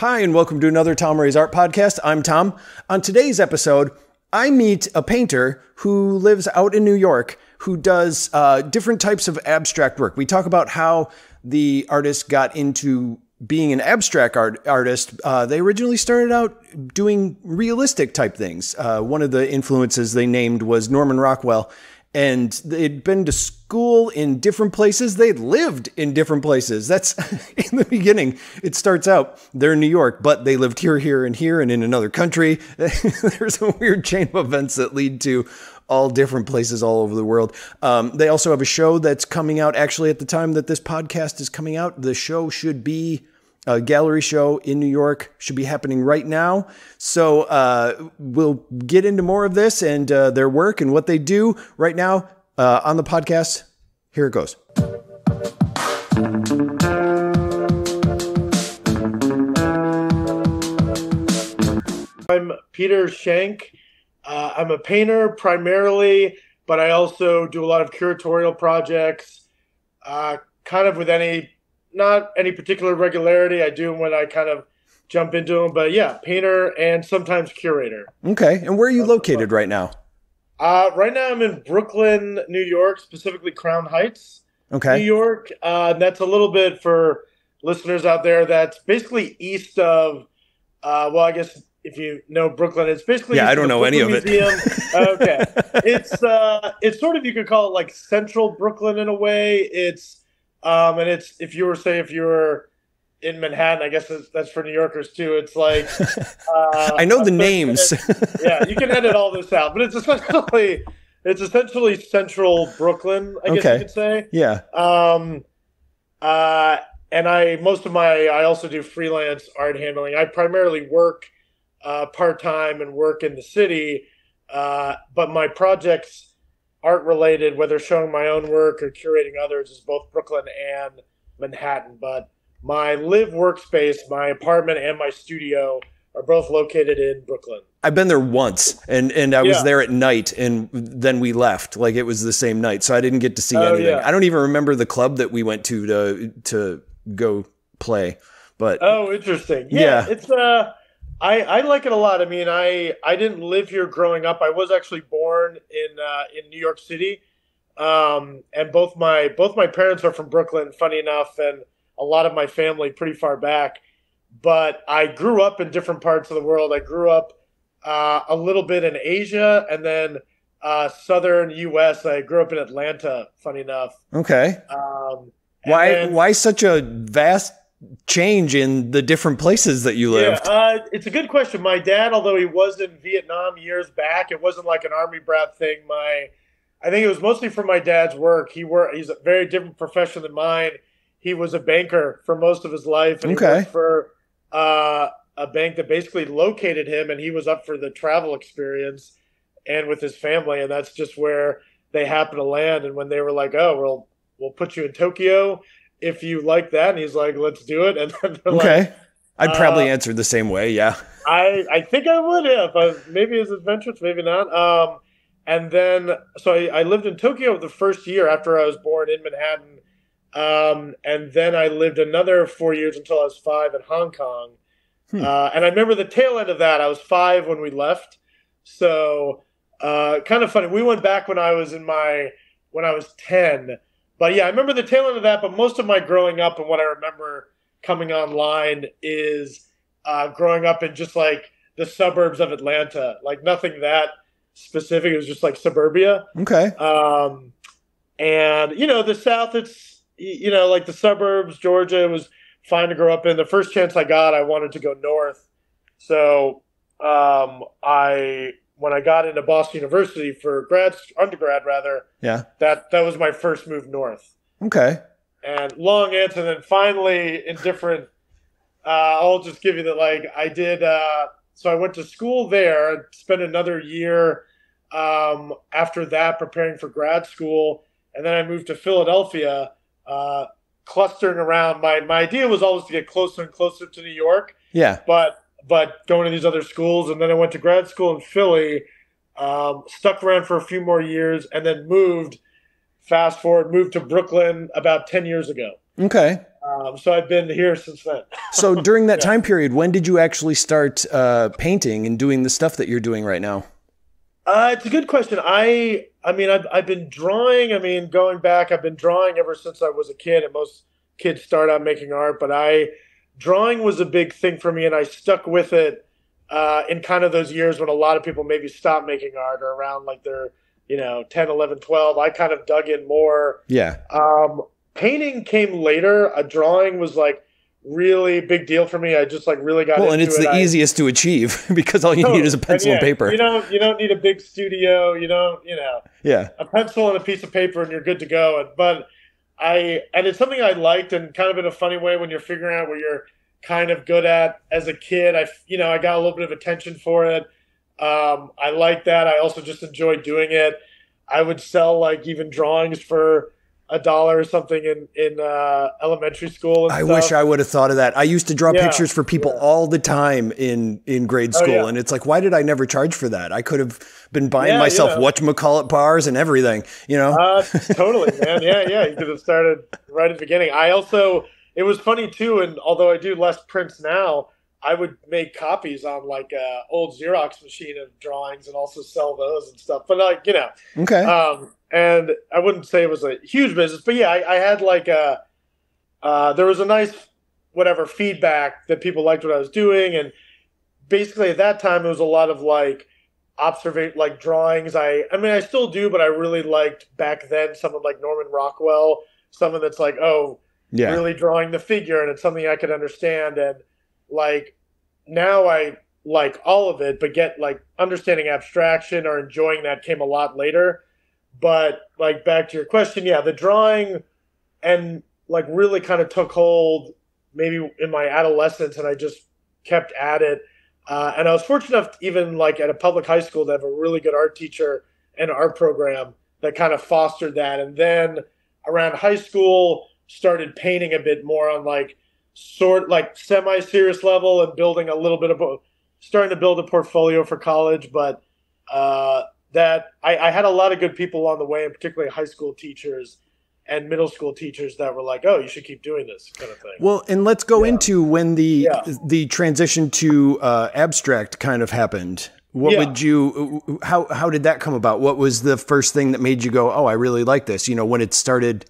Hi, and welcome to another Tom Ray's Art Podcast. I'm Tom. On today's episode, I meet a painter who lives out in New York who does uh, different types of abstract work. We talk about how the artist got into being an abstract art, artist. Uh, they originally started out doing realistic type things. Uh, one of the influences they named was Norman Rockwell and they'd been to school in different places. They'd lived in different places. That's in the beginning. It starts out they're in New York, but they lived here, here, and here, and in another country. There's a weird chain of events that lead to all different places all over the world. Um, they also have a show that's coming out actually at the time that this podcast is coming out. The show should be a gallery show in New York should be happening right now. So uh, we'll get into more of this and uh, their work and what they do right now uh, on the podcast. Here it goes. I'm Peter Schenck. Uh, I'm a painter primarily, but I also do a lot of curatorial projects, uh, kind of with any not any particular regularity. I do when I kind of jump into them, but yeah, painter and sometimes curator. Okay, and where are you located right now? Uh, right now, I'm in Brooklyn, New York, specifically Crown Heights, okay, New York. Uh, that's a little bit for listeners out there. That's basically east of. Uh, well, I guess if you know Brooklyn, it's basically yeah. I don't know Brooklyn any of Museum. it. okay, it's uh, it's sort of you could call it like central Brooklyn in a way. It's um, and it's if you were say if you were in Manhattan, I guess that's, that's for New Yorkers too. It's like uh, I know the names. yeah, you can edit all this out, but it's essentially it's essentially central Brooklyn. I guess Okay. you could say. yeah. Um, uh, and I most of my I also do freelance art handling. I primarily work uh, part time and work in the city, uh, but my projects art related, whether showing my own work or curating others, is both Brooklyn and Manhattan. But my live workspace, my apartment, and my studio are both located in Brooklyn. I've been there once, and and I was there at night, and then we left. Like it was the same night, so I didn't get to see Oh, anything. yeah. I don't even remember the club that we went to to to go play. But Oh, interesting. Yeah, Yeah. it's uh I I like it a lot. I mean, I I didn't live here growing up. I was actually born in uh in New York City. Um and both my both my parents are from Brooklyn, funny enough, and a lot of my family pretty far back. But I grew up in different parts of the world. I grew up uh, a little bit in Asia and then uh, southern U.S. I grew up in Atlanta. Funny enough. okay, Um, why then- why such a vast change in the different places that you lived? Yeah, uh, it's a good question. My dad, although he was in Vietnam years back, it wasn't like an army brat thing. My, I think it was mostly for my dad's work. He worked. He's a very different profession than mine. He was a banker for most of his life, and Okay. for uh, a bank that basically located him, and he was up for the travel experience and with his family, and that's just where they happened to land. And when they were like, "Oh, well, we'll put you in Tokyo." If you like that, and he's like, "Let's do it," and then they're like, okay, I'd probably uh, answer the same way. Yeah. I I think I would have. Uh, maybe as adventurous, maybe not. Um, and then so I, I lived in Tokyo the first year after I was born in Manhattan, um, and then I lived another four years until I was five in Hong Kong. Hmm. Uh, and I remember the tail end of that. I was five when we left, so uh, kind of funny. We went back when I was in my when I was ten. But yeah, I remember the tail end of that. But most of my growing up and what I remember coming online is uh, growing up in just like the suburbs of Atlanta, like nothing that specific. It was just like suburbia. Okay. Um, and you know, the South, it's you know, like the suburbs, Georgia was fine to grow up in. The first chance I got, I wanted to go north. So um, I, when I got into Boston University for grad, undergrad rather, Yeah. that that was my first move north Okay. and long answer. Then finally, in different, uh, I'll just give you that. Like I did, uh, so I went to school there. Spent another year um, after that preparing for grad school, and then I moved to Philadelphia, uh, clustering around. My my idea was always to get closer and closer to New York, Yeah. but but going to these other schools, and then I went to grad school in Philly. Um, stuck around for a few more years, and then moved. Fast forward, moved to Brooklyn about ten years ago. Okay. Um, so I've been here since then. so during that yeah. time period, when did you actually start uh, painting and doing the stuff that you're doing right now? Uh, it's a good question. I I mean, I've, I've been drawing. I mean, going back, I've been drawing ever since I was a kid, and most kids start out making art. But I, drawing was a big thing for me, and I stuck with it uh, in kind of those years when a lot of people maybe stopped making art or around like their, you know, 10, 11, 12. I kind of dug in more. Yeah. Um, painting came later. A drawing was like really big deal for me. I just like really got well, and it's it. the I, easiest to achieve because all you need is a pencil and, yeah, and, paper. You don't you don't need a big studio. You don't you know. Yeah. A pencil and a piece of paper, and you're good to go. And, but I and it's something I liked, and kind of in a funny way when you're figuring out what you're kind of good at as a kid. I you know I got a little bit of attention for it. Um, I like that. I also just enjoy doing it. I would sell like even drawings for a dollar or something in in uh, elementary school. I stuff. wish I would have thought of that. I used to draw yeah, pictures for people yeah. all the time in in grade school, oh, yeah. and it's like, why did I never charge for that? I could have been buying myself you know. whatchamacallit bars and everything, you know? Uh, totally, man. Yeah, yeah. You could have started right at the beginning. I also, it was funny too, and although I do less prints now, I would make copies on like a old Xerox machine of drawings and also sell those and stuff. But like, you know, okay. Um, and I wouldn't say it was a huge business, but yeah, I, I had like a uh, there was a nice whatever feedback that people liked what I was doing, and basically at that time it was a lot of like observate like drawings. I I mean I still do, but I really liked back then someone like Norman Rockwell, someone that's like oh yeah. really drawing the figure, and it's something I could understand, and like now I like all of it, but get like understanding abstraction or enjoying that came a lot later but like back to your question, yeah, the drawing and like really kind of took hold maybe in my adolescence, and I just kept at it. Uh, and I was fortunate enough, even like at a public high school, to have a really good art teacher and art program that kind of fostered that. And then around high school, started painting a bit more on like sort like semi serious level and building a little bit of starting to build a portfolio for college. But uh, that I, I, had a lot of good people along the way, and particularly high school teachers and middle school teachers that were like, "Oh, you should keep doing this," kind of thing. Well, and let's go yeah. into when the yeah. the transition to uh, abstract kind of happened. What yeah. would you? How how did that come about? What was the first thing that made you go, "Oh, I really like this"? You know, when it started.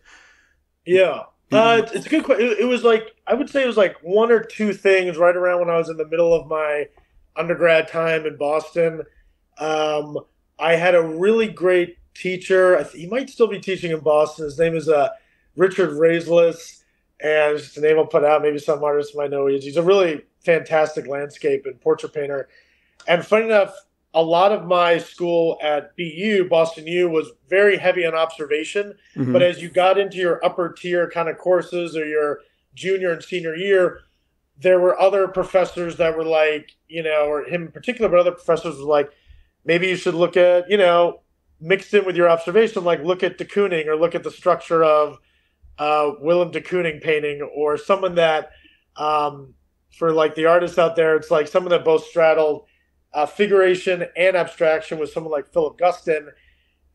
Yeah, uh, it's a good question. It, it was like I would say it was like one or two things right around when I was in the middle of my undergrad time in Boston. Um, I had a really great teacher. He might still be teaching in Boston. His name is uh, Richard Raiselis, and it's just a name I'll put out. Maybe some artists might know. He's a really fantastic landscape and portrait painter. And funny enough, a lot of my school at BU, Boston U, was very heavy on observation. Mm-hmm. But as you got into your upper tier kind of courses or your junior and senior year, there were other professors that were like, you know, or him in particular, but other professors were like, maybe you should look at, you know, mixed in with your observation, like look at de Kooning or look at the structure of uh, Willem de Kooning painting or someone that, um, for like the artists out there, it's like someone that both straddled uh, figuration and abstraction with someone like Philip Guston.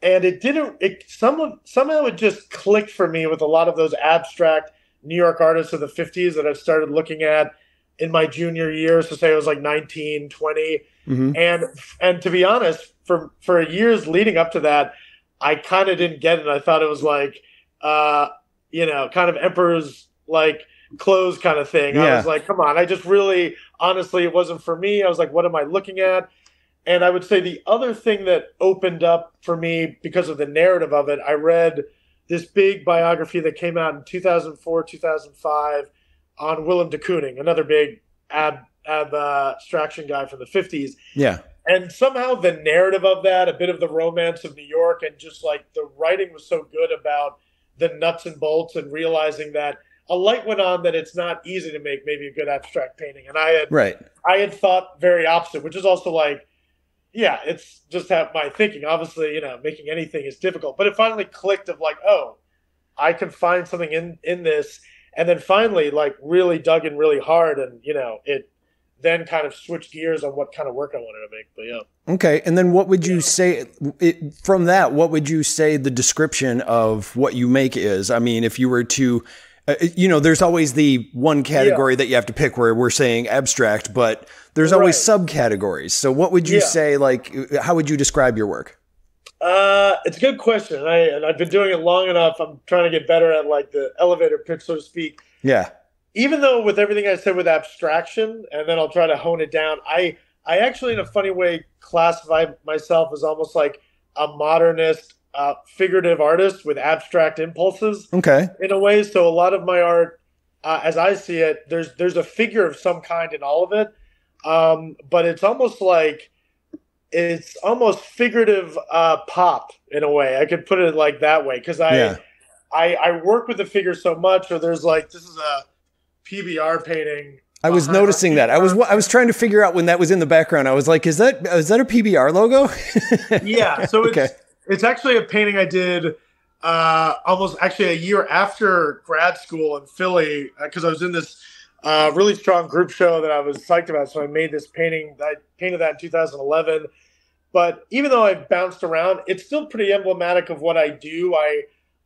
And it didn't, it someone, somehow it would just clicked for me with a lot of those abstract New York artists of the 50s that I started looking at in my junior year. So say I was like 19, 20 Mm-hmm. And and to be honest, for for years leading up to that, I kind of didn't get it. I thought it was like, uh, you know, kind of emperor's like clothes kind of thing. Yeah. I was like, come on. I just really, honestly, it wasn't for me. I was like, what am I looking at? And I would say the other thing that opened up for me because of the narrative of it, I read this big biography that came out in 2004, 2005 on Willem de Kooning, another big ab abstraction guy from the 50s. Yeah. And somehow the narrative of that, a bit of the romance of New York, and just like the writing was so good about the nuts and bolts and realizing that a light went on that it's not easy to make maybe a good abstract painting. And I had right. I had thought very opposite, which is also like, yeah, it's just have my thinking. Obviously, you know, making anything is difficult. But it finally clicked of like, oh, I can find something in in this. And then finally, like really dug in really hard and, you know, it then kind of switch gears on what kind of work I wanted to make. But yeah. Okay, and then what would you say it, from that? What would you say the description of what you make is? I mean, if you were to Uh, you know, there's always the one category yeah. that you have to pick where we're saying abstract, but there's always right. subcategories. So, what would you yeah. say? Like, how would you describe your work? Uh, it's a good question. I and I've been doing it long enough. I'm trying to get better at like the elevator pitch, so to speak. Yeah. Even though with everything I said with abstraction, and then I'll try to hone it down. I I actually, in a funny way, classify myself as almost like a modernist, uh, figurative artist with abstract impulses. Okay. In a way, so a lot of my art, uh, as I see it, there's there's a figure of some kind in all of it, um, but it's almost like it's almost figurative uh, pop in a way. I could put it like that way because I, yeah. I I work with the figure so much. Or there's like this is a PBR painting. I was noticing that. I was I was trying to figure out when that was in the background. I was like, is that is that a PBR logo? yeah. So it's okay. it's actually a painting I did uh, almost actually a year after grad school in Philly because uh, I was in this uh, really strong group show that I was psyched about. So I made this painting. I painted that in 2011. But even though I bounced around, it's still pretty emblematic of what I do. I,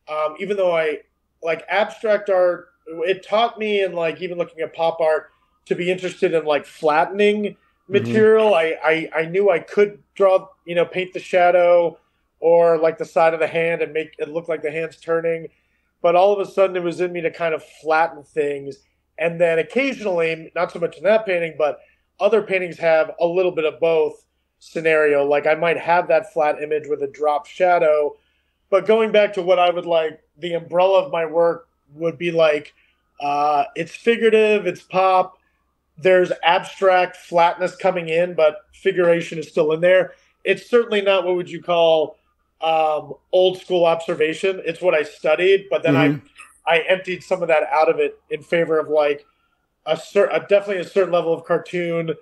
um, even though I like abstract art, it taught me and like even looking at pop art to be interested in like flattening mm-hmm. material. Mm-hmm. I, I I knew I could draw, you know, paint the shadow or like the side of the hand and make it look like the hand's turning. But all of a sudden, it was in me to kind of flatten things. And then occasionally, not so much in that painting, but other paintings have a little bit of both scenario. Like I might have that flat image with a drop shadow, but going back to what I would like, the umbrella of my work would be like uh, it's figurative, it's pop. There's abstract flatness coming in, but figuration is still in there. It's certainly not what would you call um, old school observation. It's what I studied, but then mm-hmm. I I emptied some of that out of it in favor of like a certain, definitely a certain level of cartoon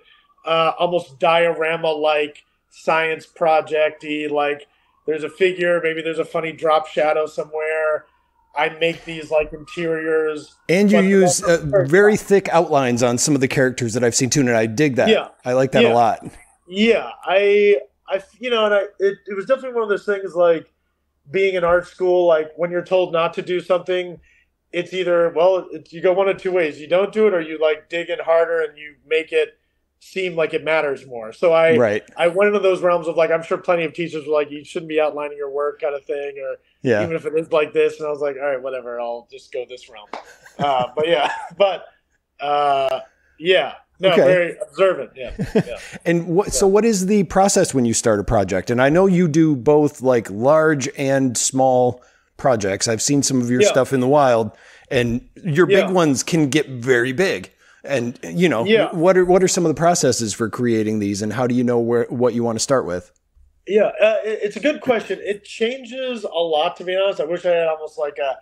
uh, almost diorama like science projecty. Like there's a figure, maybe there's a funny drop shadow somewhere. I make these like interiors, and you use uh, very thick outlines on some of the characters that I've seen too, and I dig that. Yeah, I like that yeah. a lot. Yeah, I, I, you know, and I, it, it was definitely one of those things like being in art school. Like when you're told not to do something, it's either well, it's, you go one of two ways: you don't do it, or you like dig in harder and you make it seem like it matters more. So I right. I went into those realms of like I'm sure plenty of teachers were like you shouldn't be outlining your work kind of thing or yeah. even if it is like this and I was like all right whatever I'll just go this realm. Uh, but yeah, but uh, yeah. No, okay. very observant. Yeah. yeah. and what, so what is the process when you start a project? And I know you do both like large and small projects. I've seen some of your yeah. stuff in the wild and your big ones can get very big. And you know, yeah. what are what are some of the processes for creating these, and how do you know where what you want to start with? Yeah, uh, it's a good question. It changes a lot, to be honest. I wish I had almost like a,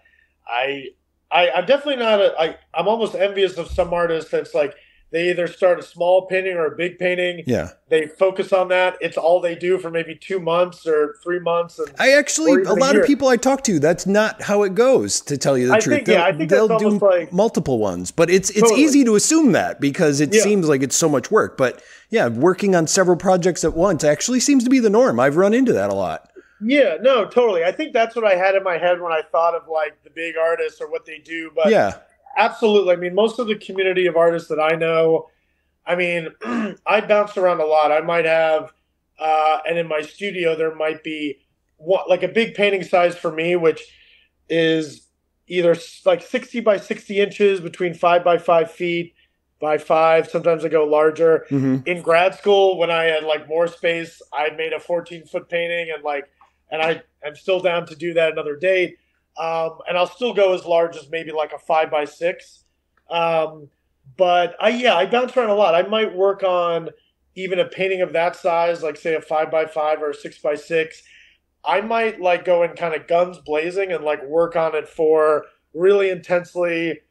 I, I, I'm definitely not a. I, I'm almost envious of some artists that's like they either start a small painting or a big painting. Yeah. They focus on that. It's all they do for maybe two months or three months. And, I actually, a lot a of people I talk to, that's not how it goes. To tell you the I truth, think, they'll, yeah, I think they'll do like, multiple ones, but it's it's totally. easy to assume that because it yeah. seems like it's so much work. But yeah, working on several projects at once actually seems to be the norm. I've run into that a lot. Yeah, no, totally. I think that's what I had in my head when I thought of like the big artists or what they do. But yeah, absolutely. I mean, most of the community of artists that I know I mean, I bounce around a lot. I might have, uh, and in my studio, there might be what, like a big painting size for me, which is either like 60 by 60 inches between five by five feet by five. Sometimes I go larger. Mm-hmm. In grad school, when I had like more space, I made a 14 foot painting and like, and I am still down to do that another date. Um, and I'll still go as large as maybe like a five by six. Um, but I yeah, I bounce around a lot. I might work on even a painting of that size, like say a five by five or a six by six. I might like go in kind of guns blazing and like work on it for really intensely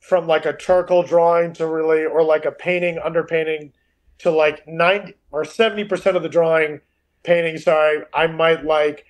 from like a charcoal drawing to really or like a painting underpainting to like 90 or 70% of the drawing painting sorry i might like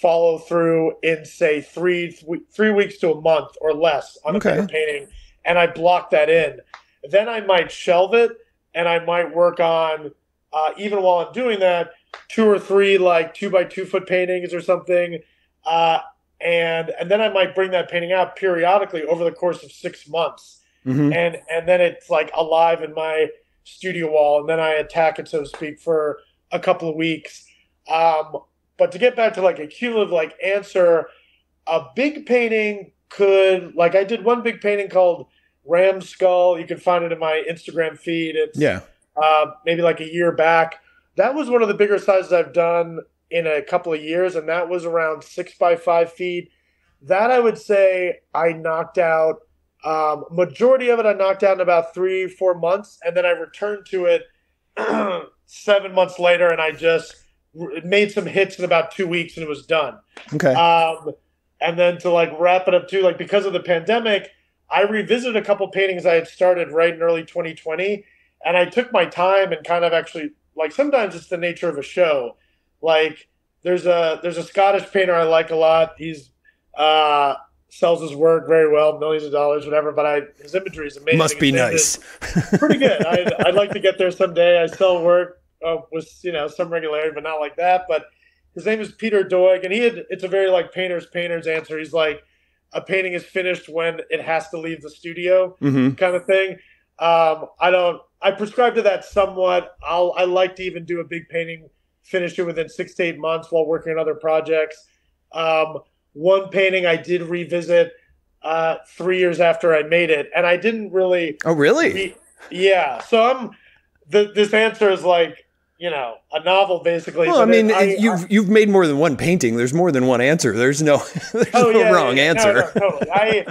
follow through in say three three weeks to a month or less on okay. a painting and I block that in. Then I might shelve it and I might work on, uh, even while I'm doing that, two or three like two by two foot paintings or something. Uh, and and then I might bring that painting out periodically over the course of six months, Mhm. and and then it's like alive in my studio wall, and then I attack it so to speak for a couple of weeks. Um, but to get back to like a cumulative like answer, a big painting could like I did one big painting called Ram Skull. You can find it in my Instagram feed. It's Yeah. uh, maybe like a year back. That was one of the bigger sizes I've done in a couple of years, and that was around six by five feet. That I would say I knocked out. Um, majority of it I knocked out in about three, four months, and then I returned to it seven months later, and I just r- made some hits in about two weeks, and it was done. Okay. Um, and then to like wrap it up too, like because of the pandemic, I revisited a couple paintings I had started right in early 2020, and I took my time and kind of actually like sometimes it's the nature of a show. Like there's a there's a Scottish painter I like a lot. He's uh sells his work very well, millions of dollars, whatever. But I his imagery is amazing. Must be nice. pretty good. I'd, I'd like to get there someday. I sell work uh, with you know some regularity, but not like that. But his name is Peter Doig, and he had it's a very like painter's painter's answer. He's like a painting is finished when it has to leave the studio, hmm kind of thing. Um, I don't. I prescribe to that somewhat. I'll. I like to even do a big painting, finish it within six to eight months while working on other projects. Um, one painting I did revisit uh, three years after I made it, and I didn't really Oh, really? we- yeah. So I'm. The, this answer is like you know a novel basically. Well, I mean, it- I- you've you've made more than one painting. There's more than one answer. There's no there's oh, no yeah, wrong yeah, yeah. No, answer. no, totally. I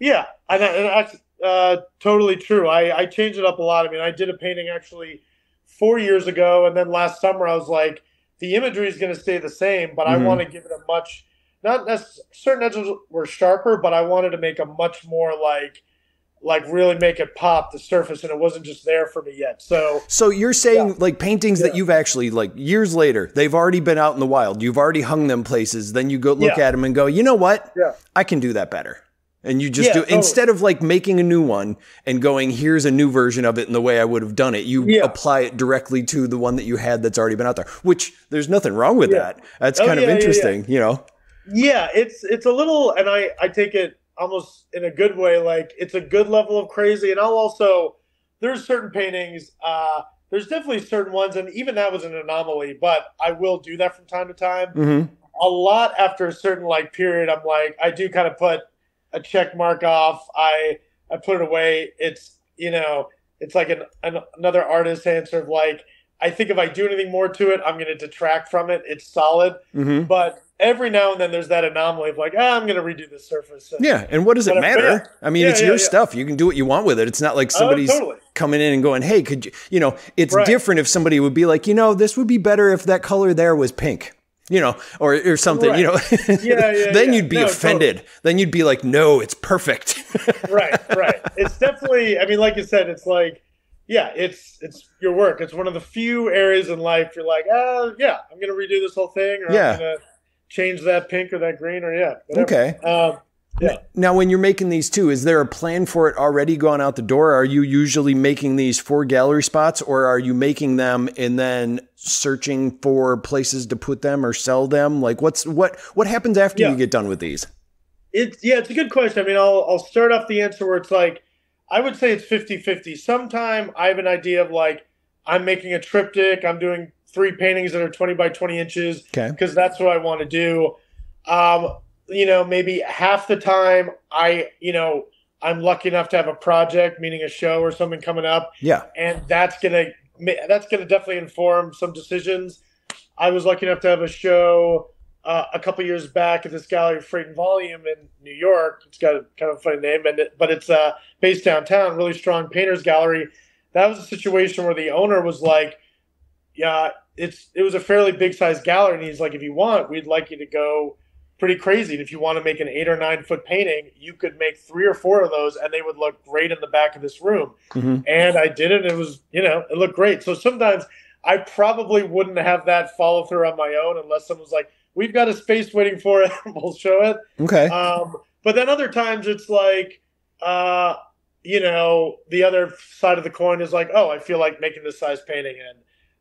yeah, and, and that's uh, totally true. I I changed it up a lot. I mean, I did a painting actually four years ago, and then last summer I was like, the imagery is going to stay the same, but I Mhm. want to give it a much not necessarily certain edges were sharper, but I wanted to make a much more like like really make it pop the surface, and it wasn't just there for me yet. So So you're saying Yeah. like paintings that you've actually like years later, they've already been out in the wild. You've already hung them places. Then you go look Yeah. at them and go, you know what? Yeah. I can do that better. And you just Yeah, do totally. instead of like making a new one and going, here's a new version of it in the way I would have done it. You Yeah. apply it directly to the one that you had that's already been out there. Which there's nothing wrong with Yeah. that. That's Oh, kind yeah, of yeah, yeah. interesting, you know. Yeah, it's it's a little, and I I take it almost in a good way. Like it's a good level of crazy, and I'll also there's certain paintings. uh There's definitely certain ones, and even that was an anomaly. But I will do that from time to time. hmm A lot after a certain like period, I'm like I do kind of put a check mark off. I I put it away. It's you know it's like an, an another artist answer of like I think if I do anything more to it, I'm going to detract from it. It's solid hmm but every now and then there's that anomaly of like, ah, I'm going to redo this surface. And- Yeah, and what does it matter? I mean, Yeah, it's yeah, your yeah. stuff. You can do what you want with it. It's not like Oh, somebody's totally. coming in and going, "Hey, could you?" You know, it's Right. different if somebody would be like, "You know, this would be better if that color there was pink." You know, or or something. You know, Yeah, yeah, then you'd be No, offended. Then you'd be like, "No, it's perfect." right, right. It's definitely. I mean, like you said, it's like, yeah, it's it's your work. It's one of the few areas in life you're like, ah, yeah, I'm going to redo this whole thing, or Yeah. I'm to change that pink or that green, or yeah, whatever. okay. Um, yeah. Now, when you're making these too, is there a plan for it already going out the door? Are you usually making these for gallery spots, or are you making them and then searching for places to put them or sell them? Like, what's what what happens after Yeah. you get done with these? It's yeah, it's a good question. I mean, I'll I'll start off the answer where it's like I would say it's 50-50. Sometime I have an idea of like I'm making a triptych, I'm doing three paintings that are 20 by 20 inches Okay. because that's what I want to do. Um, you know, maybe half the time I, you know, I'm lucky enough to have a project, meaning a show or something coming up, Yeah. and that's gonna ma- that's gonna definitely inform some decisions. I was lucky enough to have a show uh, a couple years back at this gallery, Freight and Volume in New York. It's got a kind of funny name, and it, but it's uh, based downtown, really strong painters gallery. That was a situation where the owner was like, "Yeah, it's it was a fairly big size gallery, and he's like, if you want, we'd like you to go." Pretty crazy. And if you want to make an eight or nine foot painting, you could make three or four of those, and they would look great in the back of this room hmm and I did it. And it was, you know, it looked great. So sometimes I probably wouldn't have that follow through on my own unless someone's like, "We've got a space waiting for it, we'll show it." Okay. Um, but then other times it's like, uh, you know, the other side of the coin is like, "Oh, I feel like making this size painting," and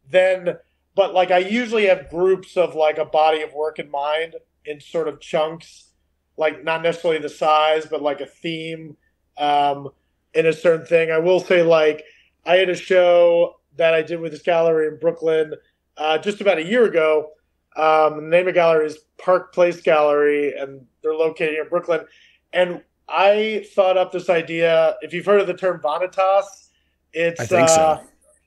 then, but like I usually have groups of like a body of work in mind in sort of chunks. like not necessarily the size, but like a theme um, in a certain thing. I will say, like, I had a show that I did with this gallery in Brooklyn uh, just about a year ago. Um, the name of the gallery is Park Place Gallery, and they're located in Brooklyn. And I thought up this idea. If you've heard of the term vanitas, it's I think uh, so.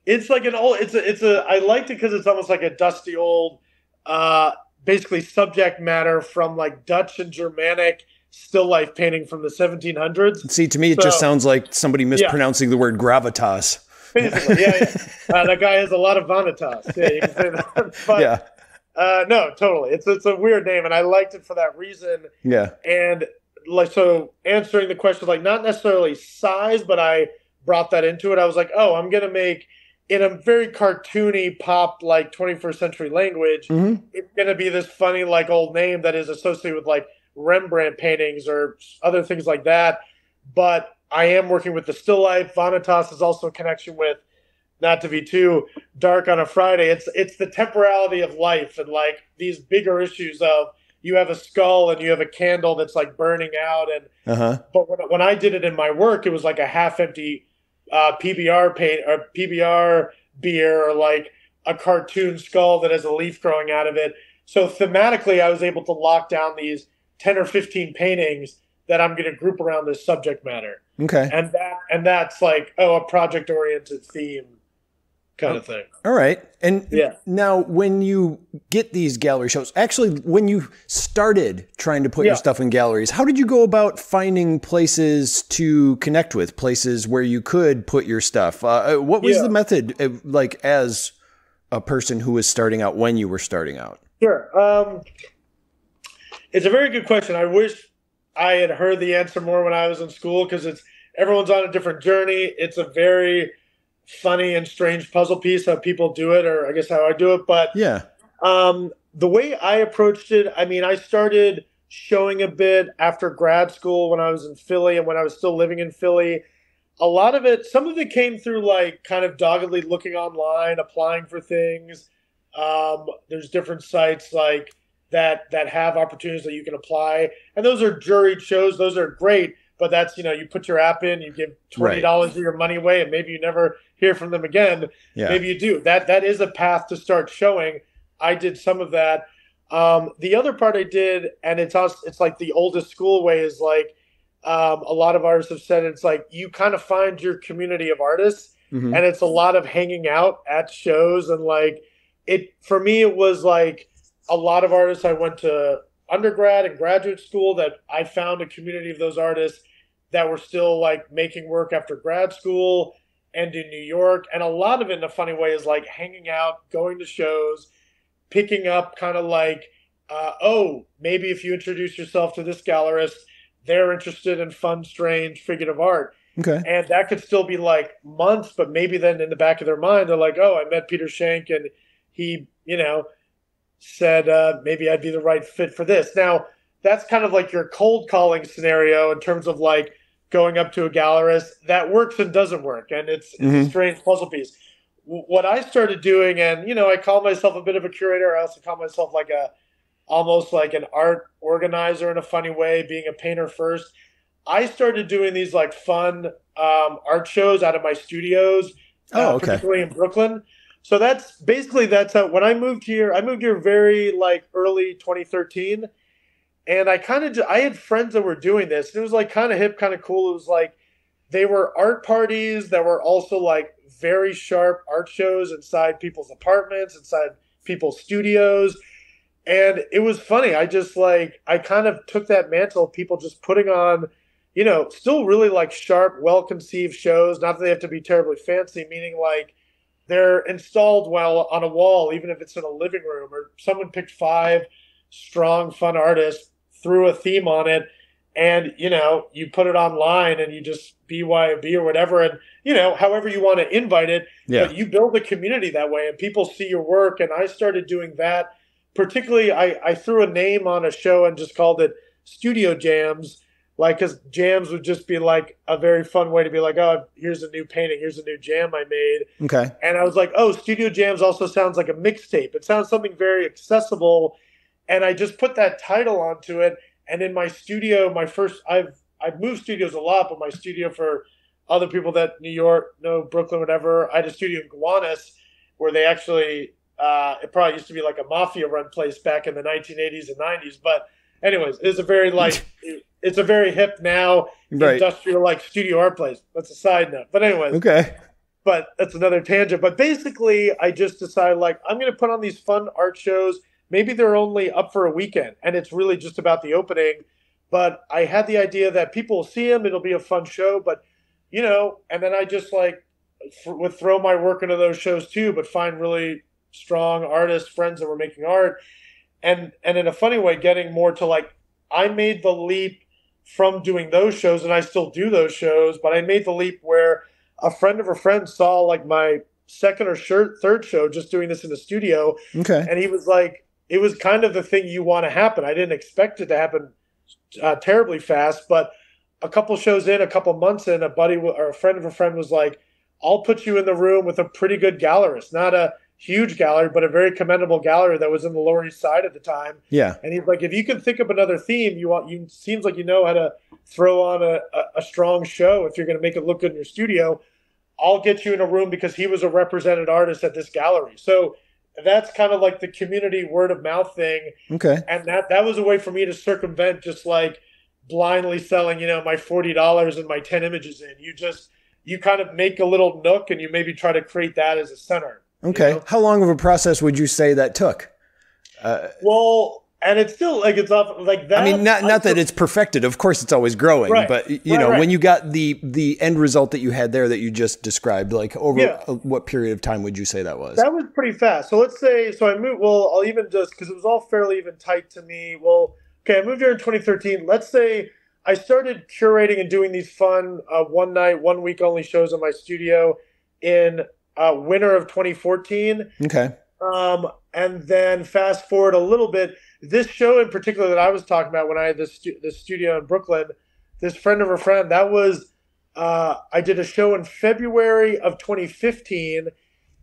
It's like an old. It's a. It's a. I liked it because it's almost like a dusty old, uh, basically subject matter from like Dutch and Germanic still life painting from the 1700s. See, to me, it just sounds like somebody mispronouncing the word gravitas. Basically, yeah, yeah. Uh, that guy has a lot of vanitas. Yeah, you can say that. But yeah, uh, no, totally. It's it's a weird name, and I liked it for that reason. yeah, And like so, answering the question, like not necessarily size, but I brought that into it. I was like, oh, I'm gonna make in a very cartoony pop like 21st century language. hmm It's gonna be this funny like old name that is associated with like Rembrandt paintings or other things like that. But I am working with the still life. Vanitas is also a connection with not to be too dark on a Friday. It's it's the temporality of life and like these bigger issues of you have a skull and you have a candle that's like burning out and uh huh. but when, when I did it in my work, it was like a half empty uh, PBR paint or PBR beer or like a cartoon skull that has a leaf growing out of it. So thematically, I was able to lock down these 10 or 15 paintings that I'm going to group around this subject matter. Okay. And that and that's like, oh, a project oriented theme kind of thing. All right. And Yeah. now, when you get these gallery shows, actually, when you started trying to put your stuff in galleries, how did you go about finding places to connect with, places where you could put your stuff? Uh, uh, what was Yeah. the method, uh, like, as a person who was starting out when you were starting out? Sure. Um, it's a very good question. I wish I had heard the answer more when I was in school because it's everyone's on a different journey. It's a very funny and strange puzzle piece how people do it, or I guess how I do it. But Yeah. um, the way I approached it, I mean, I started showing a bit after grad school when I was in Philly and when I was still living in Philly. A lot of it, some of it came through like kind of doggedly looking online, applying for things. Um, there's different sites like that that have opportunities that you can apply, and those are juried shows. Those are great, but that's you know you put your app in, you give twenty dollars of your money away, and maybe you never hear from them again Yeah. maybe you do that that is a path to start showing i did some of that um, the other part i did and it's us it's like the oldest school way is like um, a lot of artists have said it's like you kind of find your community of artists Mhm. and it's a lot of hanging out at shows and like it for me it was like a lot of artists i went to undergrad and graduate school that i found a community of those artists that were still like making work after grad school and in new york and a lot of it in a funny way is like hanging out going to shows picking up kind of like uh, oh maybe if you introduce yourself to this gallerist they're interested in fun strange figurative art Okay. and that could still be like months but maybe then in the back of their mind they're like oh i met peter schenck and he you know said uh, maybe i'd be the right fit for this now that's kind of like your cold calling scenario in terms of like going up to a gallerist that works and doesn't work and it's, it's a Mhm. strange puzzle piece W- what i started doing and you know i call myself a bit of a curator i also call myself like a almost like an art organizer in a funny way being a painter first I started doing these like fun um, art shows out of my studios, Oh, uh, okay. particularly in Brooklyn. So that's basically that's how when I moved here. I moved here very like early 2013, and I kind of I had friends that were doing this. It was like kind of hip, kind of cool. It was like they were art parties that were also like very sharp art shows inside people's apartments, inside people's studios. And it was funny. I just like I kind of took that mantle of people just putting on you know, still really like sharp, well conceived shows. Not that they have to be terribly fancy, meaning like they're installed well on a wall, even if it's in a living room, or someone picked five strong, fun artists, threw a theme on it, and you know, you put it online and you just BYOB or whatever, and you know, however you want to invite it, Yeah. but you build a community that way and people see your work. And I started doing that. Particularly, I, I threw a name on a show and just called it Studio Jams like because jams would just be like a very fun way to be like oh here's a new painting here's a new jam i made Okay. and i was like oh studio jams also sounds like a mixtape it sounds something very accessible and i just put that title onto it And in my studio, my first, I've I've moved studios a lot, but my studio for other people that New York know, Brooklyn, whatever, I had a studio in Gowanus where they actually, uh, it probably used to be like a mafia run place back in the 1980s and 90s. But anyways, it's a very like, it's a very hip now Right. industrial like studio art place. That's a side note. But anyways, Okay. but that's another tangent. But basically, I just decided like I'm going to put on these fun art shows. Maybe they're only up for a weekend, and it's really just about the opening. But I had the idea that people will see them; it'll be a fun show. But you know, and then I just like th- would throw my work into those shows too, but find really strong artists, friends that were making art, and and in a funny way, getting more to like I made the leap from doing those shows, and I still do those shows, but I made the leap where a friend of a friend saw like my second or shir- third show just doing this in the studio Okay. and he was like it was kind of the thing you want to happen i didn't expect it to happen uh, terribly fast but a couple shows in a couple months in a buddy or a friend of a friend was like i'll put you in the room with a pretty good gallerist not a huge gallery but a very commendable gallery that was in the lower east side at the time Yeah. and he's like, if you can think of another theme, you want you seems like you know how to throw on a, a, a strong show if you're going to make it look good in your studio. I'll get you in a room because he was a represented artist at this gallery. So that's kind of like the community word of mouth thing, Okay. and that that was a way for me to circumvent just like blindly selling, you know, my forty dollars and my ten images in. You just you kind of make a little nook and you maybe try to create that as a center. You Okay. know? How long of a process would you say that took? Uh, Well, and it's still like it's off like that. I mean, not not that it's perfected. Of course, it's always growing. Right. But you Right, know, right. when you got the the end result that you had there that you just described, like over Yeah. what period of time would you say that was? That was pretty fast. So let's say, so I moved. Well, I'll even just because it was all fairly even tight to me. Well, okay, I moved here in 2013. Let's say I started curating and doing these fun uh, one night, one week only shows in my studio in uh, winter of 2014. okay. Um, and then fast forward a little bit, this show in particular that I was talking about when I had this stu- this studio in Brooklyn, this friend of a friend, that was uh, I did a show in February of 2015,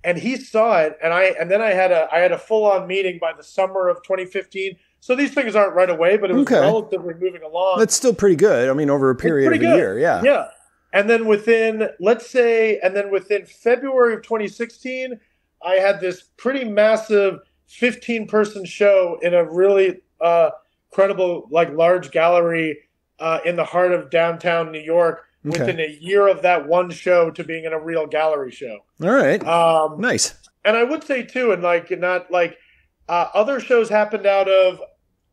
and he saw it, and I and then I had a I had a full on meeting by the summer of 2015. So these things aren't right away, but it was Okay. relatively moving along. That's still pretty good. I mean, over a period of a good. year, yeah. Yeah. And then within, let's say, and then within February of 2016, I had this pretty massive 15 person show in a really uh, credible, like large gallery uh, in the heart of downtown New York Okay. within a year of that one show to being in a real gallery show. All right. Um, nice. and I would say too, and like not like uh, other shows happened out of,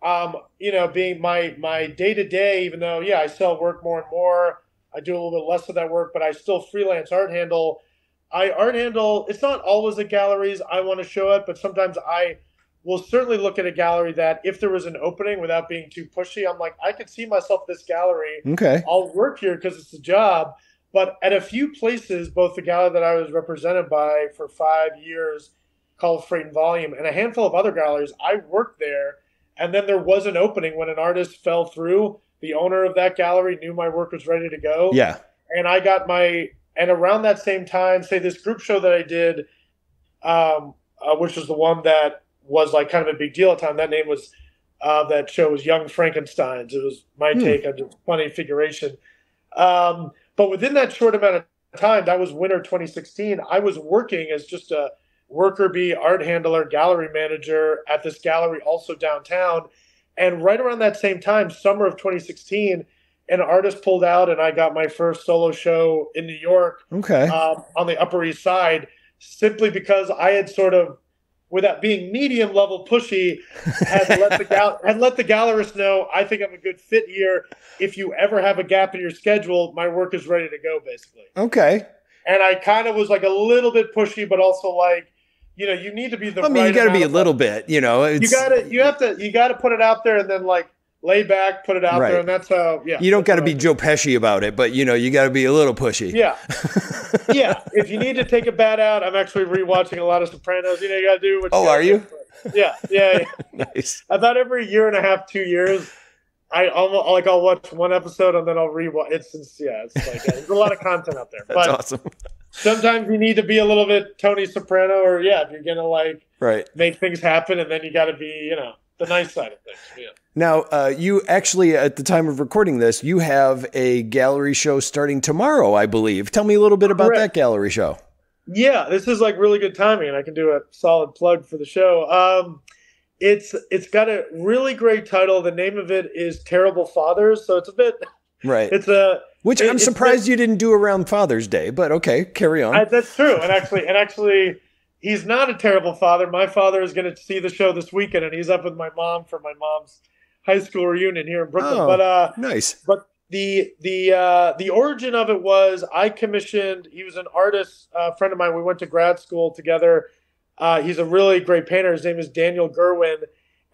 um, you know, being my my day to day. Even though, yeah, I sell work more and more. I do a little bit less of that work, but I still freelance art handle. I art handle. It's not always the galleries I want to show it, but sometimes I will certainly look at a gallery that if there was an opening without being too pushy, I'm like, I could see myself at this gallery. Okay. I'll work here because it's a job. But at a few places, both the gallery that I was represented by for five years, called Freight and Volume, and a handful of other galleries, I worked there. And then there was an opening when an artist fell through. The owner of that gallery knew my work was ready to go. Yeah. And I got my, and around that same time, say this group show that I did, um, uh, which was the one that was like kind of a big deal at the time. That name was, uh, that show was Young Frankensteins. It was my Hmm. take on just funny figuration. Um, but within that short amount of time, that was winter 2016, I was working as just a worker bee, art handler, gallery manager at this gallery also downtown. And right around that same time, summer of 2016, an artist pulled out and I got my first solo show in New York Okay. um, on the Upper East Side simply because I had sort of, without being medium level pushy, had let the gal- had let the gallerist know I think I'm a good fit here. If you ever have a gap in your schedule, my work is ready to go, basically. okay. And I kind of was like a little bit pushy, but also like, you know, you need to be the. I mean, right you got to be a little bit, you know. You gotta, you have to, you gotta put it out there, and then like lay back, put it out Right. there, and that's how. Yeah, you don't got to be Joe Pesci about it, but you know, you got to be a little pushy. Yeah, yeah. If you need to take a bat out, I'm actually rewatching a lot of Sopranos. You know, you got to do. What Oh, are you? Yeah, yeah, yeah. nice. About every year and a half, two years, I almost like I'll watch one episode and then I'll rewatch. It's, it's yeah, it's like yeah, there's a lot of content out there. That's but awesome. Sometimes you need to be a little bit Tony Soprano, or yeah, if you're gonna like Right. make things happen, and then you got to be, you know, the nice side of things. Yeah. Now, uh, you actually, at the time of recording this, you have a gallery show starting tomorrow, I believe. Tell me a little bit about Correct. that gallery show. Yeah, this is like really good timing, and I can do a solid plug for the show. Um, it's it's got a really great title. The name of it is Terrible Fathers, so it's a bit right. It's a which it, I'm surprised you didn't do around Father's Day, but okay, carry on. I, that's true, and actually, and actually, he's not a terrible father. My father is going to see the show this weekend, and he's up with my mom for my mom's high school reunion here in Brooklyn. Oh, but uh, nice. But the the uh, the origin of it was I commissioned. He was an artist, a uh, friend of mine. We went to grad school together. Uh, he's a really great painter. His name is Daniel Gerwin,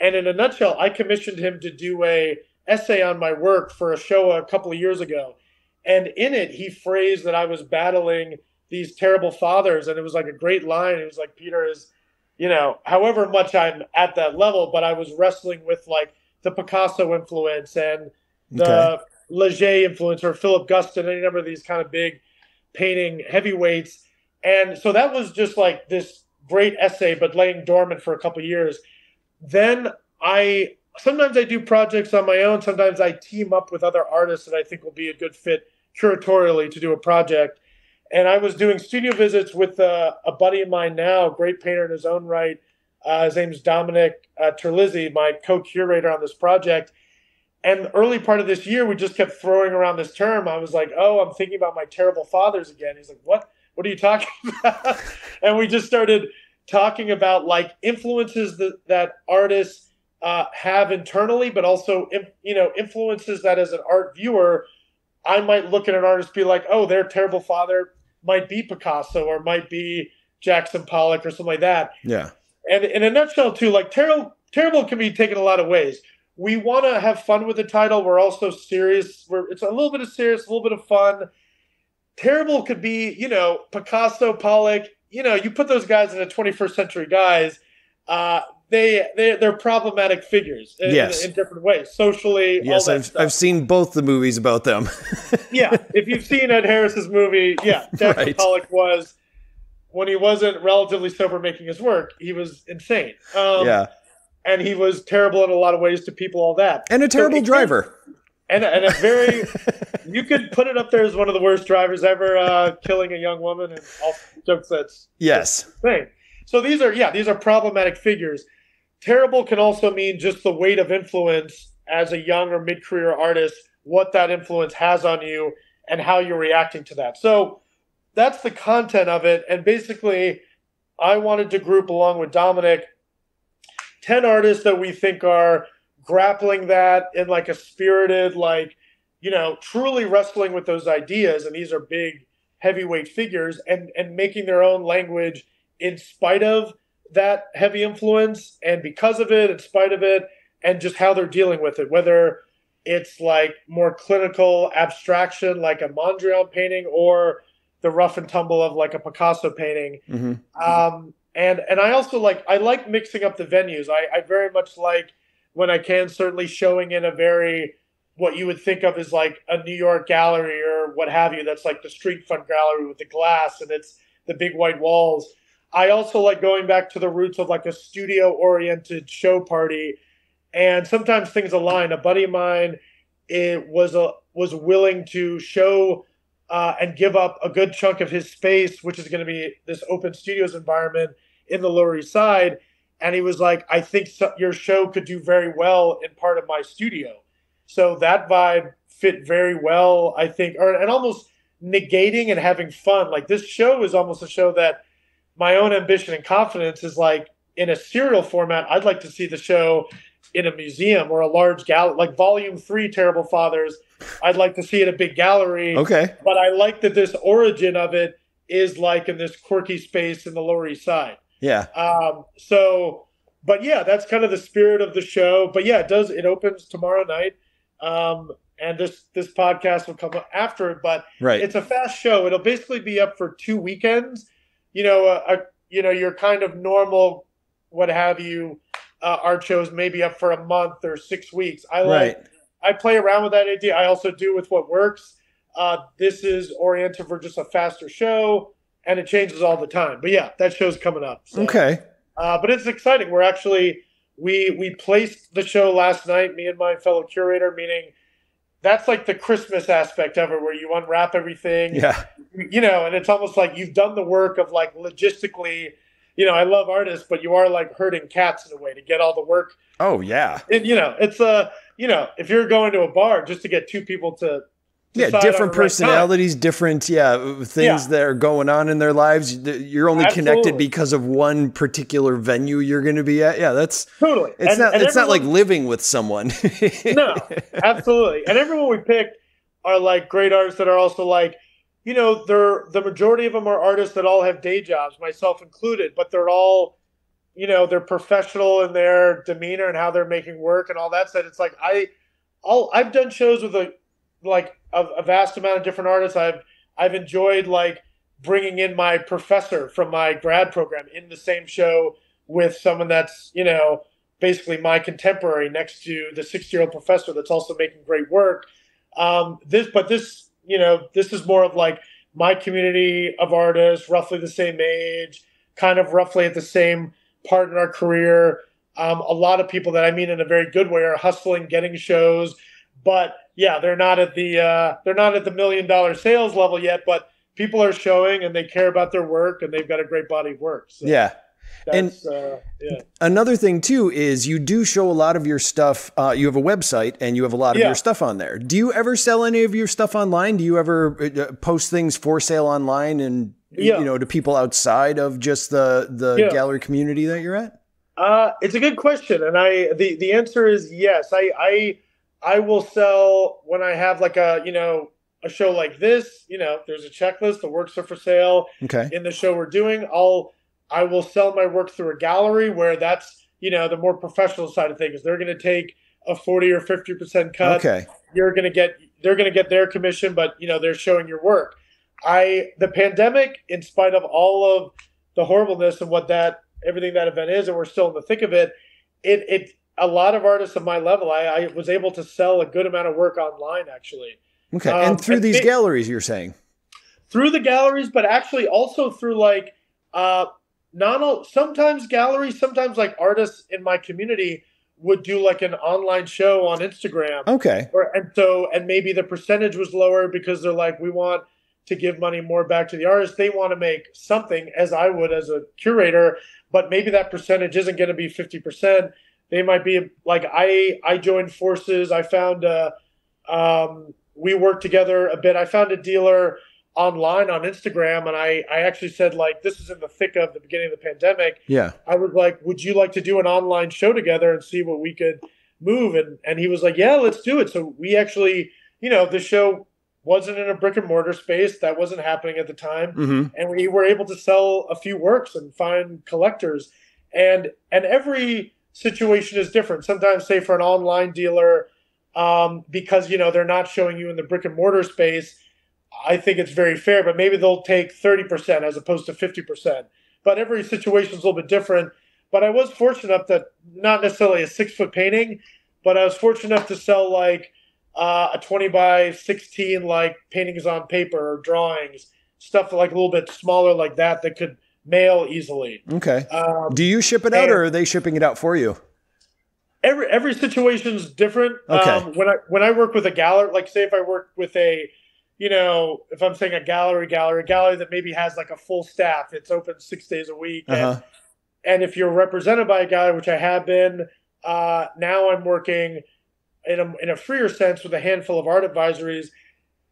and in a nutshell, I commissioned him to do a essay on my work for a show a couple of years ago. And in it, he phrased that I was battling these terrible fathers, and it was like a great line. It was like Peter is, you know, however much I'm at that level, but I was wrestling with like the Picasso influence and the okay. Leger influence or Philip Guston, any number of these kind of big painting heavyweights. And so that was just like this great essay, but laying dormant for a couple years. Then I sometimes I do projects on my own. Sometimes I team up with other artists that I think will be a good fit curatorially to do a project. And I was doing studio visits with uh, a buddy of mine now, great painter in his own right. Uh, his name's Dominic uh, Terlizzi, my co-curator on this project. And early part of this year, we just kept throwing around this term. I was like, "Oh, I'm thinking about my terrible fathers again." He's like, "What? What are you talking about?" and we just started talking about like influences that that artists uh, have internally, but also you know influences that as an art viewer, I might look at an artist be like, "Oh, their terrible father might be Picasso or might be Jackson Pollock or something like that." Yeah. And in a nutshell, too, like terrible, terrible can be taken a lot of ways. We want to have fun with the title. We're also serious. We're, it's a little bit of serious, a little bit of fun. Terrible could be, you know, Picasso, Pollock. You know, you put those guys in the 21st century guys. Uh, they they they're problematic figures in, yes. in, in different ways socially. Yes, I've stuff. I've seen both the movies about them. yeah, if you've seen Ed Harris's movie, yeah, Jackson right. Pollock was when he wasn't relatively sober making his work, he was insane. Um, yeah. And he was terrible in a lot of ways to people, all that. And a terrible so driver. And, and a very, you could put it up there as one of the worst drivers ever, uh, killing a young woman and all jokes that's yes. Thing. So these are, yeah, these are problematic figures. Terrible can also mean just the weight of influence as a young or mid career artist, what that influence has on you and how you're reacting to that. So, that's the content of it. And basically, I wanted to group along with Dominic 10 artists that we think are grappling that in like a spirited, like, you know, truly wrestling with those ideas. And these are big, heavyweight figures and, and making their own language in spite of that heavy influence and because of it, in spite of it, and just how they're dealing with it. Whether it's like more clinical abstraction, like a Mondrian painting, or the rough and tumble of like a Picasso painting. Mm-hmm. Um, and and I also like I like mixing up the venues. I, I very much like when I can certainly showing in a very what you would think of as like a New York gallery or what have you. That's like the street front gallery with the glass and it's the big white walls. I also like going back to the roots of like a studio oriented show party. And sometimes things align. A buddy of mine it was a was willing to show uh, and give up a good chunk of his space, which is going to be this open studios environment in the Lower East Side. And he was like, I think so- your show could do very well in part of my studio. So that vibe fit very well, I think, or and almost negating and having fun. Like this show is almost a show that my own ambition and confidence is like in a serial format. I'd like to see the show in a museum or a large gallery, like Volume Three, Terrible Fathers I'd like to see it a big gallery. Okay. But I like that this origin of it is like in this quirky space in the Lower East Side. Yeah. Um, so, but yeah, that's kind of the spirit of the show. But yeah, it does. It opens tomorrow night. Um, and this this podcast will come after it, but right. it's a fast show. It'll basically be up for two weekends. You know, a, a you know your kind of normal, what have you, uh, art shows maybe up for a month or six weeks. I like right. I play around with that idea. I also do with what works. Uh, this is oriented for just a faster show, and it changes all the time. But yeah, that show's coming up. So. Okay. Uh, but it's exciting. We're actually we we placed the show last night, me and my fellow curator, meaning that's like the Christmas aspect of it, where you unwrap everything. Yeah. You know, and it's almost like you've done the work of like logistically. You know, I love artists, but you are like herding cats in a way to get all the work. Oh yeah. And you know, it's a uh, you know, if you're going to a bar just to get two people to yeah, different personalities, right different yeah things yeah. that are going on in their lives. You're only Absolutely. connected because of one particular venue you're going to be at. Yeah, that's totally. It's and, not. And it's everyone, not like living with someone. no, absolutely. And everyone we picked are like great artists that are also like, you know, they're the majority of them are artists that all have day jobs, myself included, but they're all, you know, they're professional in their demeanor and how they're making work and all that said. It's like I, all I've done shows with a like a, a vast amount of different artists. I've I've enjoyed like bringing in my professor from my grad program in the same show with someone that's you know basically my contemporary next to the 60 year old professor that's also making great work um, this but this you know this is more of like my community of artists roughly the same age kind of roughly at the same part in our career um, a lot of people that i mean in a very good way are hustling getting shows but yeah, they're not at the uh, they're not at the million dollar sales level yet, but people are showing and they care about their work and they've got a great body of work. So yeah. And uh, yeah. another thing too is you do show a lot of your stuff. Uh, you have a website and you have a lot of yeah. your stuff on there. Do you ever sell any of your stuff online? Do you ever uh, post things for sale online and yeah. you know to people outside of just the the gallery community that you're at? Uh, it's a good question, and I the the answer is yes. I I I will sell when I have like a, you know, a show like this, you know, there's a checklist, the works are for sale. Okay. In the show we're doing, I'll I will sell my work through a gallery where that's, you know, the more professional side of things. They're going to take a 40 or 50% cut. Okay. You're going to get they're going to get their commission, but you know, they're showing your work. I the pandemic in spite of all of the horribleness of what that everything that event is and we're still in the thick of it, it it a lot of artists of my level, I, I, was able to sell a good amount of work online actually. Okay, um, and through these galleries, you're saying through the galleries, but actually also through like uh, not all, sometimes galleries, sometimes like artists in my community would do like an online show on Instagram. Okay, or, and so and maybe the percentage was lower because they're like we want to give money more back to the artist. They want to make something as I would as a curator, but maybe that percentage isn't going to be fifty percent they might be like I I joined forces. I found uh, um, we worked together a bit. I found a dealer online on Instagram, and I I actually said like this is in the thick of the beginning of the pandemic. Yeah, I was like, would you like to do an online show together and see what we could move? And and he was like, yeah, let's do it. So we actually, you know, the show wasn't in a brick and mortar space that wasn't happening at the time mm-hmm. and we were able to sell a few works and find collectors and and every situation is different. Sometimes, say for an online dealer, um, because you know they're not showing you in the brick and mortar space, I think it's very fair. But maybe they'll take thirty percent as opposed to fifty percent. But every situation is a little bit different. But I was fortunate enough that not necessarily a six foot painting, but I was fortunate enough to sell like uh, a twenty by sixteen like paintings on paper or drawings, stuff like a little bit smaller like that that could mail easily. Okay. Um, Do you ship it out, or are they shipping it out for you? Every every situation is different. Okay. Um, when I when I work with a gallery, like say if I work with a, you know, if I'm saying a gallery, gallery, gallery that maybe has like a full staff, it's open six days a week, uh-huh. and, and if you're represented by a gallery, which I have been, uh, now I'm working in a in a freer sense with a handful of art advisories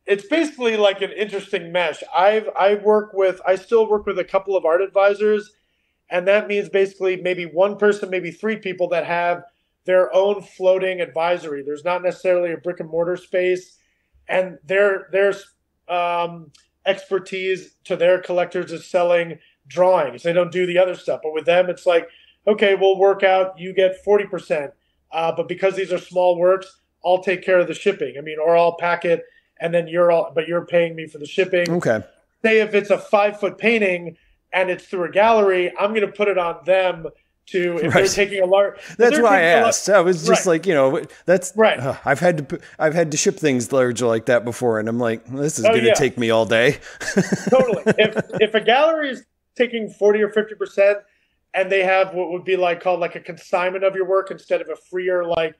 it's basically like an interesting mesh. I've I work with I still work with a couple of art advisors, and that means basically maybe one person, maybe three people that have their own floating advisory. There's not necessarily a brick and mortar space, and their their um, expertise to their collectors is selling drawings. They don't do the other stuff, but with them, it's like, okay, we'll work out. You get forty percent, uh, but because these are small works, I'll take care of the shipping. I mean, or I'll pack it and then you're all, but you're paying me for the shipping. Okay. Say if it's a five foot painting and it's through a gallery, I'm going to put it on them to if right. they're taking a large. That's why I asked. I was just right. like, you know, that's right. Uh, I've had to I've had to ship things larger like that before, and I'm like, this is oh, going to yeah. take me all day. totally. If if a gallery is taking forty or fifty percent, and they have what would be like called like a consignment of your work instead of a freer like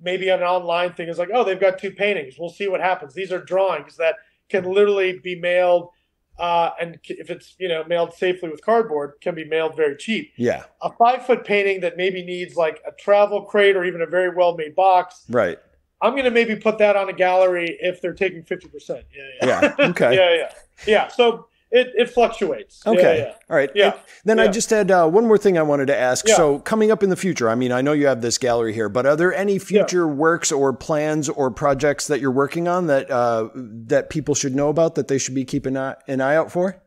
maybe an online thing is like oh they've got two paintings we'll see what happens these are drawings that can literally be mailed uh, and if it's you know mailed safely with cardboard can be mailed very cheap Yeah. a five foot painting that maybe needs like a travel crate or even a very well made box Right. i'm going to maybe put that on a gallery if they're taking 50% yeah yeah Yeah. Okay. yeah yeah yeah so it, it fluctuates Okay. yeah. All right. Yeah. Then I just had uh, one more thing I wanted to ask. Yeah. So, coming up in the future, I mean, I know you have this gallery here, but are there any future works or plans or projects that you're working on that uh, that people should know about that they should be keeping an eye, an eye out for?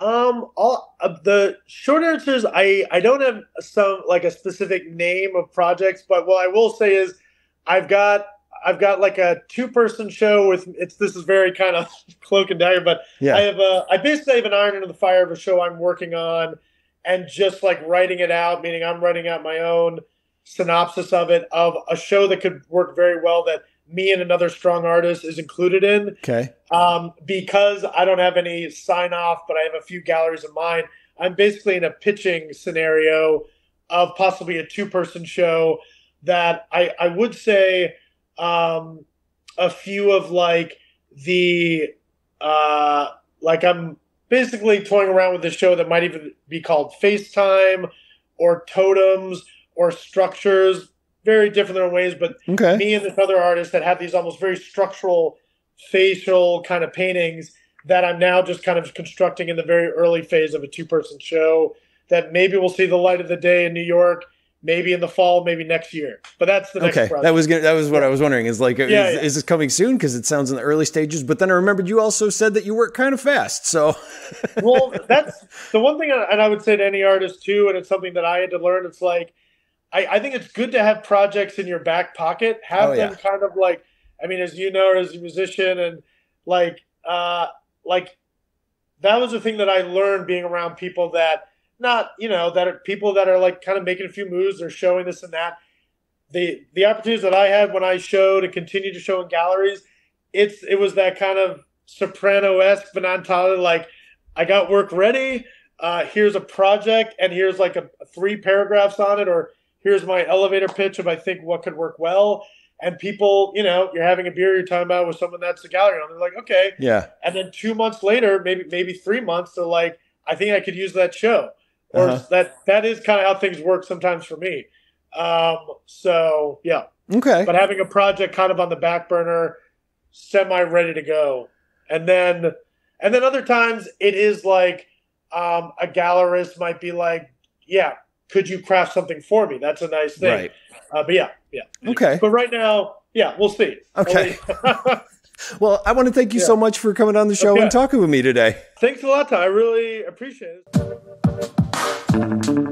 Um, all uh, the short answer is I I don't have some like a specific name of projects, but what I will say is I've got I've got like a two person show with it's this is very kind of cloak and dagger, but Yeah. I have a I basically have an iron into the fire of a show I'm working on, and just like writing it out, meaning I'm writing out my own synopsis of it of a show that could work very well that me and another strong artist is included in okay. um, because I don't have any sign off, but I have a few galleries in mind. I'm basically in a pitching scenario of possibly a two person show that I, I would say um, a few of like the uh, like I'm basically toying around with a show that might even be called FaceTime or Totems or Structures. Very different in ways, but Okay. me and this other artist that have these almost very structural facial kind of paintings that I'm now just kind of constructing in the very early phase of a two person show that maybe will see the light of the day in New York, maybe in the fall, maybe next year. But that's the next Okay, project. that was gonna, that was what I was wondering. Is like, is, Yeah, yeah. is this coming soon? Because it sounds in the early stages. But then I remembered you also said that you work kind of fast. So well, that's the one thing, and I would say to any artist too, and it's something that I had to learn. It's like, I, I think it's good to have projects in your back pocket. Have Oh, them yeah. kind of like, I mean, as you know, as a musician, and like, uh, like that was the thing that I learned being around people that not, you know, that are people that are like kind of making a few moves, they're showing this and that. The the opportunities that I had when I showed and continue to show in galleries, it's it was that kind of soprano esque, but not entirely like I got work ready. Uh, here's a project, and here's like a, three paragraphs on it, or here's my elevator pitch of I think what could work well. And people, you know, you're having a beer, you're talking about with someone that's the gallery, and they're like, okay. yeah, And then two months later, maybe maybe three months, they're like, I think I could use that show, or Uh-huh. that that is kind of how things work sometimes for me. Um, so yeah, okay, but having a project kind of on the back burner, semi ready to go, and then and then other times it is like um, a gallerist might be like, yeah, could you craft something for me? That's a nice thing. right, Uh, but yeah, yeah. okay, But right now, yeah, we'll see. Okay. Well, I want to thank you Yeah. so much for coming on the show Okay. and talking with me today. Thanks a lot, I really appreciate it.